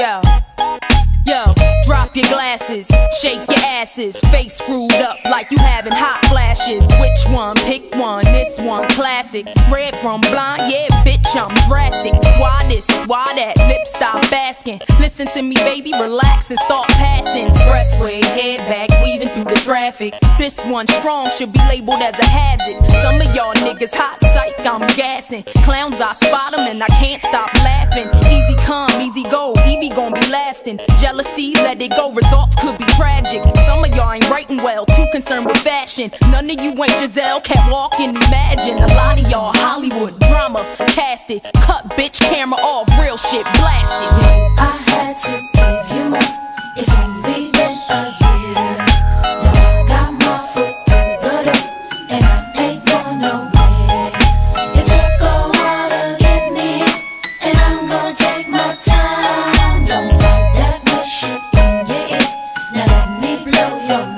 Yo. Yo, drop your glasses, shake your asses, face screwed up like you having hot flashes. Which one? Pick one. This one, classic. Red from blind, yeah, bitch, I'm drastic. Why this? Why that? Lip stop asking. Listen to me, baby, relax and start passing. Expressway, head back, weaving through the traffic. This one strong should be labeled as a hazard. Some of y'all niggas hot psych, I'm gassing. Clowns, I spot 'em and I can't stop laughing lasting. Jealousy, let it go, results could be tragic. Some of y'all ain't writing well, too concerned with fashion. None of you ain't Giselle, can't walk and imagine. A lot of y'all Hollywood drama, cast it. Cut bitch camera off, real shit blasted. yo, yo.